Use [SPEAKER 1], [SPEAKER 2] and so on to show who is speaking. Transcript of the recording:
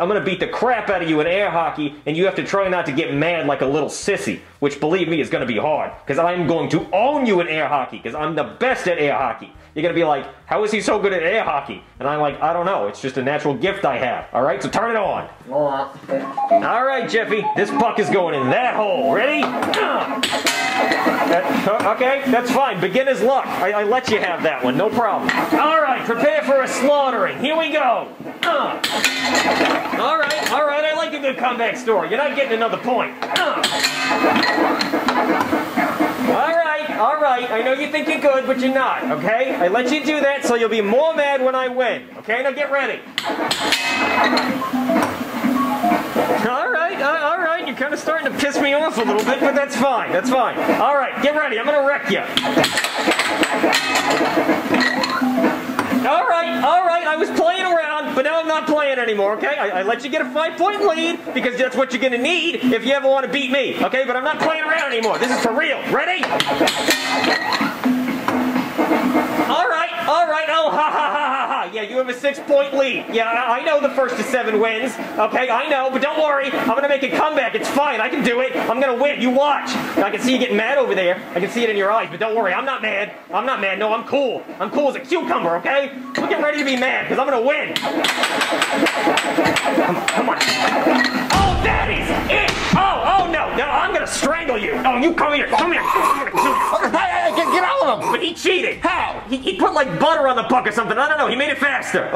[SPEAKER 1] I'm gonna beat the crap out of you in air hockey, and you have to try not to get mad like a little sissy, which believe me is gonna be hard, because I'm going to own you in air hockey, because I'm the best at air hockey. You're gonna be like, how is he so good at air hockey? And I'm like, I don't know, it's just a natural gift I have. Alright, so turn it on. Alright, Jeffy, this puck is going in that hole. Ready? That, okay, that's fine. Beginner's luck. I, I let you have that one, no problem. Alright, prepare for a slaughtering. Here we go. Uh. All right, all right. I like a good comeback story. You're not getting another point. All right, all right. I know you think you're good, but you're not, okay? I let you do that so you'll be more mad when I win, okay? Now get ready. All right, all right. You're kind of starting to piss me off a little bit, but that's fine. That's fine. All right, get ready. I'm going to wreck you. All right, all right. I was playing around, but now I'm not playing anymore, okay? I, I let you get a five point lead because that's what you're gonna need if you ever want to beat me, okay? But I'm not playing around anymore. This is for real. Ready? All right, all right. Oh, ha ha Yeah, you have a six point lead. Yeah, I, know the first to seven wins. Okay, I know, but don't worry. I'm gonna make a comeback. It's fine. I can do it. I'm gonna win. You watch. I can see you getting mad over there. I can see it in your eyes, but don't worry. I'm not mad. I'm not mad. No, I'm cool. I'm cool as a cucumber. Okay? Don't get ready to be mad because I'm gonna win. Come on, come on. Oh, is it. Oh, oh no, no. I'm gonna strangle you. Oh, you come here. Come here.
[SPEAKER 2] Hey, hey, get, get out of him!
[SPEAKER 1] But he cheated.
[SPEAKER 2] How?
[SPEAKER 1] He, he put like butter on the puck or something. I don't know. He made it faster.